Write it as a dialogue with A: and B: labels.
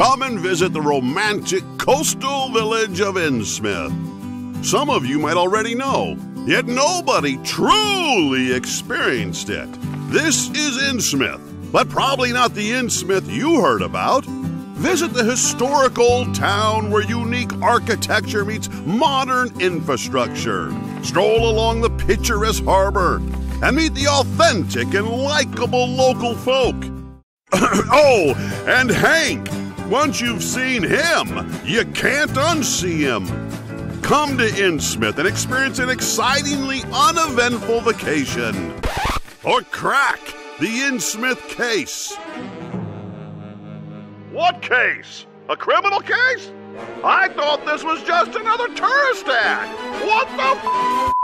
A: come and visit the romantic coastal village of Innsmouth. Some of you might already know, yet nobody truly experienced it. This is Innsmouth, but probably not the Innsmouth you heard about. Visit the historic old town where unique architecture meets modern infrastructure. Stroll along the picturesque harbor and meet the authentic and likable local folk. oh, and Hank! Once you've seen him, you can't unsee him. Come to Innsmouth and experience an excitingly uneventful vacation. Or crack the Innsmouth case. What case? A criminal case? I thought this was just another tourist act. What the?